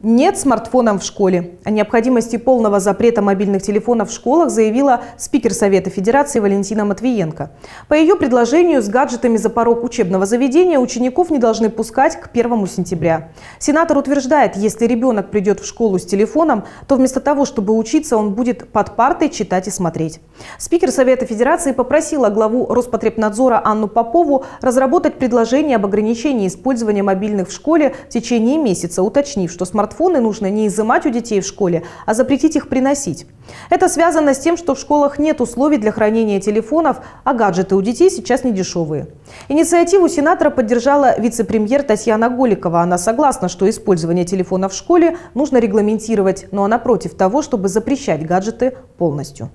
Нет смартфонов в школе. О необходимости полного запрета мобильных телефонов в школах заявила спикер Совета Федерации Валентина Матвиенко. По ее предложению, с гаджетами за порог учебного заведения учеников не должны пускать к 1 сентября. Сенатор утверждает, если ребенок придет в школу с телефоном, то вместо того, чтобы учиться, он будет под партой читать и смотреть. Спикер Совета Федерации попросила главу Роспотребнадзора Анну Попову разработать предложение об ограничении использования мобильных в школе в течение месяца, уточнив, что смартфон смартфоны нужно не изымать у детей в школе, а запретить их приносить. Это связано с тем, что в школах нет условий для хранения телефонов, а гаджеты у детей сейчас не дешевые. Инициативу сенатора поддержала вице-премьер Татьяна Голикова. Она согласна, что использование телефона в школе нужно регламентировать, но она против того, чтобы запрещать гаджеты полностью.